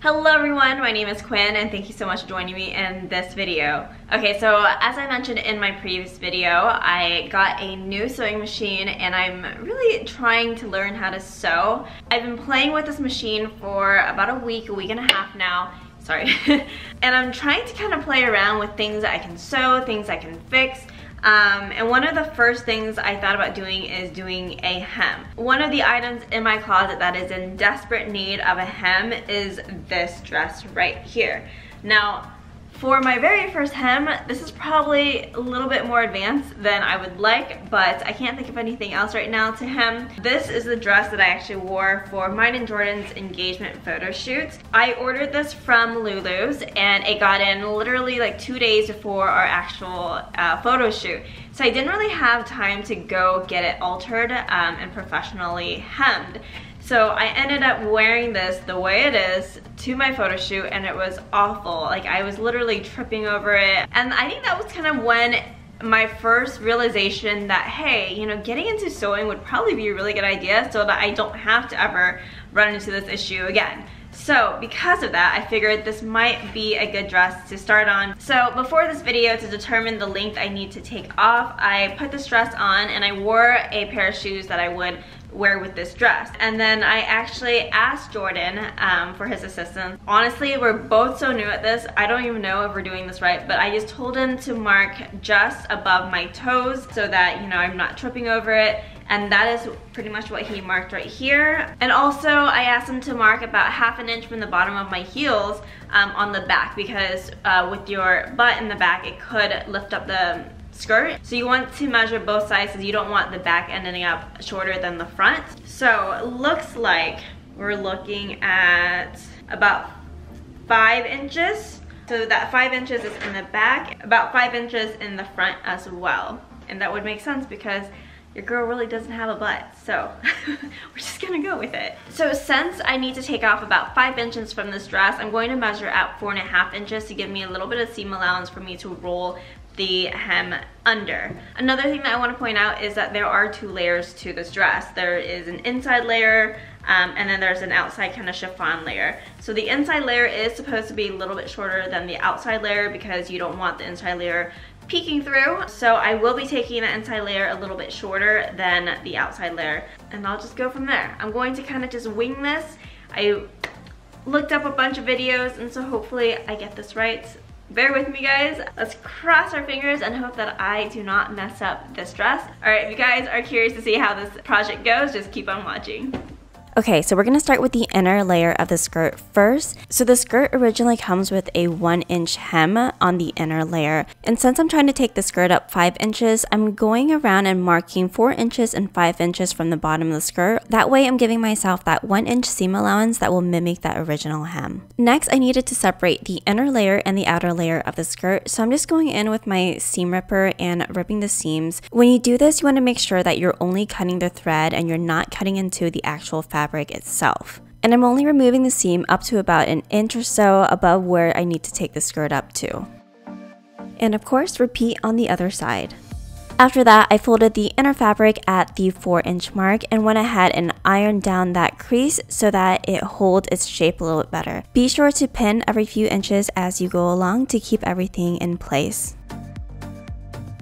Hello everyone, my name is Quynh and thank you so much for joining me in this video. Okay, so as I mentioned in my previous video, I got a new sewing machine and I'm really trying to learn how to sew. I've been playing with this machine for about a week, a week and a half now, sorry. and I'm trying to kind of play around with things I can sew, things I can fix, um, and one of the first things I thought about doing is doing a hem. One of the items in my closet that is in desperate need of a hem is this dress right here. Now, for my very first hem, this is probably a little bit more advanced than I would like, but I can't think of anything else right now to hem. This is the dress that I actually wore for mine and Jordan's engagement photo shoot. I ordered this from Lulu's and it got in literally like two days before our actual uh, photo shoot. So I didn't really have time to go get it altered um, and professionally hemmed. So I ended up wearing this the way it is to my photo shoot and it was awful. Like I was literally tripping over it. And I think that was kind of when my first realization that, hey, you know, getting into sewing would probably be a really good idea so that I don't have to ever run into this issue again. So because of that, I figured this might be a good dress to start on. So before this video, to determine the length I need to take off, I put this dress on and I wore a pair of shoes that I would wear with this dress. And then I actually asked Jordan um, for his assistance. Honestly, we're both so new at this. I don't even know if we're doing this right, but I just told him to mark just above my toes so that, you know, I'm not tripping over it. And that is pretty much what he marked right here. And also I asked him to mark about half an inch from the bottom of my heels um, on the back because uh, with your butt in the back, it could lift up the skirt. So you want to measure both sides because you don't want the back ending up shorter than the front. So it looks like we're looking at about five inches. So that five inches is in the back, about five inches in the front as well. And that would make sense because your girl really doesn't have a butt. So we're just gonna go with it. So since I need to take off about five inches from this dress, I'm going to measure out four and a half inches to give me a little bit of seam allowance for me to roll the hem under. Another thing that I want to point out is that there are two layers to this dress. There is an inside layer um, and then there's an outside kind of chiffon layer. So the inside layer is supposed to be a little bit shorter than the outside layer because you don't want the inside layer peeking through. So I will be taking the inside layer a little bit shorter than the outside layer and I'll just go from there. I'm going to kind of just wing this. I looked up a bunch of videos and so hopefully I get this right. Bear with me guys. Let's cross our fingers and hope that I do not mess up this dress. All right, if you guys are curious to see how this project goes, just keep on watching. Okay, so we're gonna start with the inner layer of the skirt first. So the skirt originally comes with a one inch hem on the inner layer. And since I'm trying to take the skirt up five inches, I'm going around and marking four inches and five inches from the bottom of the skirt. That way I'm giving myself that one inch seam allowance that will mimic that original hem. Next, I needed to separate the inner layer and the outer layer of the skirt. So I'm just going in with my seam ripper and ripping the seams. When you do this, you wanna make sure that you're only cutting the thread and you're not cutting into the actual fabric fabric itself. And I'm only removing the seam up to about an inch or so above where I need to take the skirt up to. And of course, repeat on the other side. After that, I folded the inner fabric at the 4 inch mark and went ahead and ironed down that crease so that it holds its shape a little bit better. Be sure to pin every few inches as you go along to keep everything in place.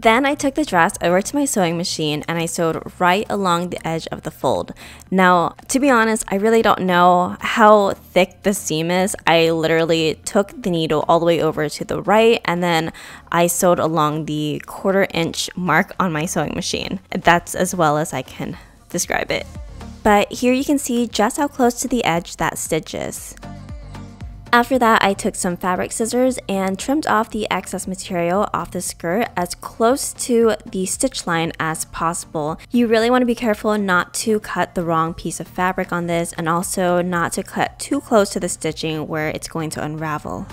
Then I took the dress over to my sewing machine and I sewed right along the edge of the fold. Now, to be honest, I really don't know how thick the seam is. I literally took the needle all the way over to the right and then I sewed along the quarter inch mark on my sewing machine. That's as well as I can describe it. But here you can see just how close to the edge that stitch is. After that, I took some fabric scissors and trimmed off the excess material off the skirt as close to the stitch line as possible. You really want to be careful not to cut the wrong piece of fabric on this and also not to cut too close to the stitching where it's going to unravel.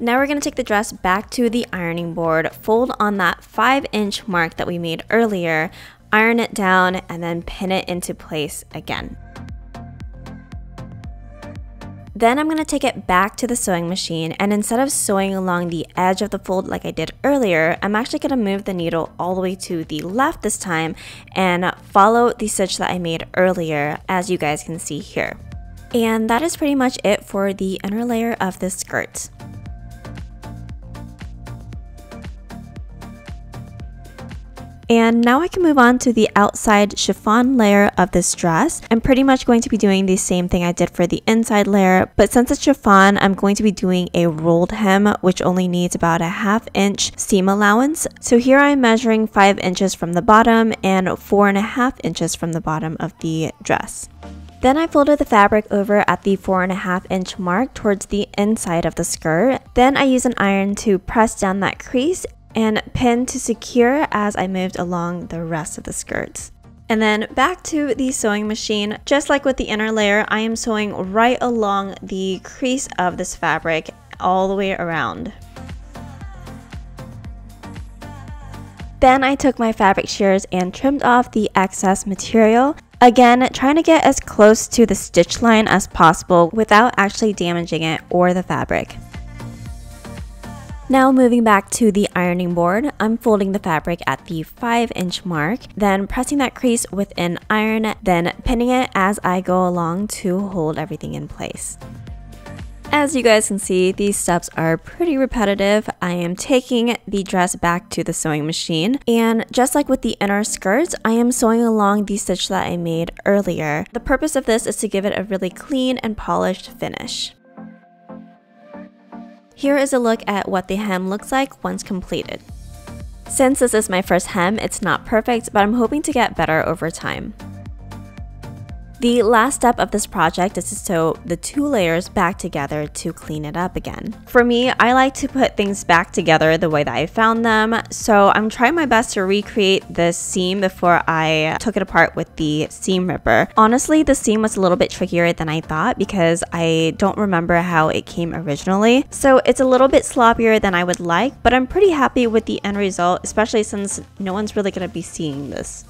Now we're going to take the dress back to the ironing board, fold on that 5 inch mark that we made earlier, iron it down, and then pin it into place again. Then I'm going to take it back to the sewing machine and instead of sewing along the edge of the fold like I did earlier, I'm actually going to move the needle all the way to the left this time and follow the stitch that I made earlier as you guys can see here. And that is pretty much it for the inner layer of this skirt. And now I can move on to the outside chiffon layer of this dress. I'm pretty much going to be doing the same thing I did for the inside layer, but since it's chiffon, I'm going to be doing a rolled hem, which only needs about a half inch seam allowance. So here I'm measuring five inches from the bottom and four and a half inches from the bottom of the dress. Then I folded the fabric over at the 4.5 inch mark towards the inside of the skirt. Then I use an iron to press down that crease and pin to secure as I moved along the rest of the skirts. And then back to the sewing machine. Just like with the inner layer, I am sewing right along the crease of this fabric all the way around. Then I took my fabric shears and trimmed off the excess material. Again, trying to get as close to the stitch line as possible without actually damaging it or the fabric. Now moving back to the ironing board, I'm folding the fabric at the 5 inch mark, then pressing that crease with an iron, then pinning it as I go along to hold everything in place. As you guys can see, these steps are pretty repetitive. I am taking the dress back to the sewing machine and just like with the inner skirts, I am sewing along the stitch that I made earlier. The purpose of this is to give it a really clean and polished finish. Here is a look at what the hem looks like once completed. Since this is my first hem, it's not perfect, but I'm hoping to get better over time. The last step of this project is to sew the two layers back together to clean it up again. For me, I like to put things back together the way that I found them, so I'm trying my best to recreate this seam before I took it apart with the seam ripper. Honestly, the seam was a little bit trickier than I thought because I don't remember how it came originally, so it's a little bit sloppier than I would like, but I'm pretty happy with the end result, especially since no one's really going to be seeing this.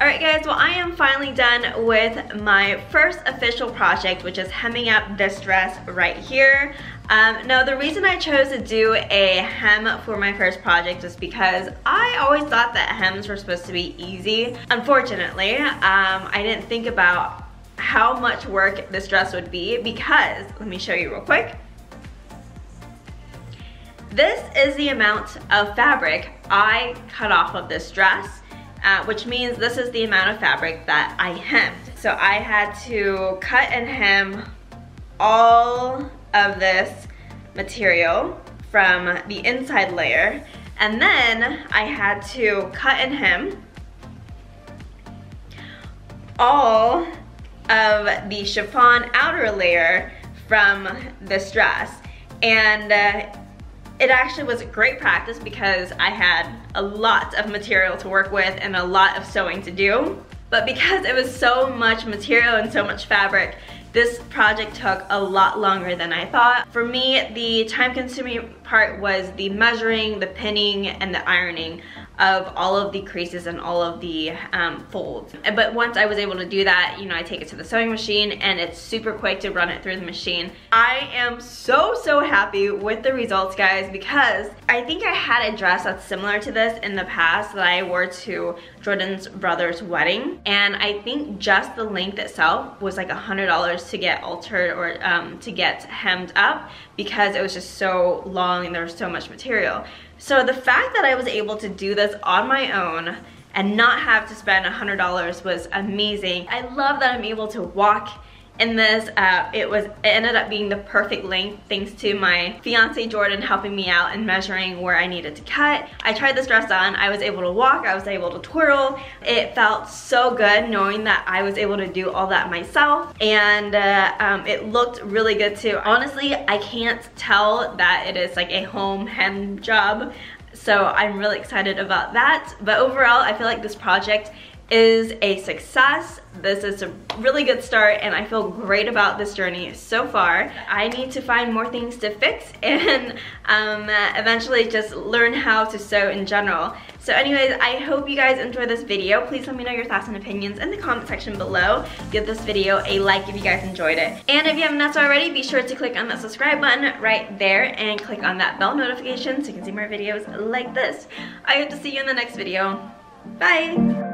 Alright guys, well I am finally done with my first official project, which is hemming up this dress right here. Um, now the reason I chose to do a hem for my first project is because I always thought that hems were supposed to be easy. Unfortunately, um, I didn't think about how much work this dress would be because, let me show you real quick. This is the amount of fabric I cut off of this dress uh, which means this is the amount of fabric that I hemmed. So I had to cut and hem all of this material from the inside layer and then I had to cut and hem all of the chiffon outer layer from this dress and uh, it actually was a great practice because I had a lot of material to work with and a lot of sewing to do. But because it was so much material and so much fabric, this project took a lot longer than I thought. For me, the time consuming part was the measuring, the pinning, and the ironing of all of the creases and all of the um, folds. But once I was able to do that, you know, I take it to the sewing machine and it's super quick to run it through the machine. I am so, so happy with the results, guys, because I think I had a dress that's similar to this in the past that I wore to Jordan's brother's wedding. And I think just the length itself was like a $100 to get altered or um, to get hemmed up because it was just so long and there was so much material. So the fact that I was able to do this on my own and not have to spend $100 was amazing. I love that I'm able to walk in this. Uh, it was it ended up being the perfect length thanks to my fiance Jordan helping me out and measuring where I needed to cut. I tried this dress on. I was able to walk. I was able to twirl. It felt so good knowing that I was able to do all that myself and uh, um, it looked really good too. Honestly, I can't tell that it is like a home hem job. So I'm really excited about that. But overall, I feel like this project is a success. This is a really good start and I feel great about this journey so far. I need to find more things to fix and um, eventually just learn how to sew in general. So anyways, I hope you guys enjoyed this video. Please let me know your thoughts and opinions in the comment section below. Give this video a like if you guys enjoyed it. And if you haven't already, be sure to click on that subscribe button right there and click on that bell notification so you can see more videos like this. I hope to see you in the next video. Bye!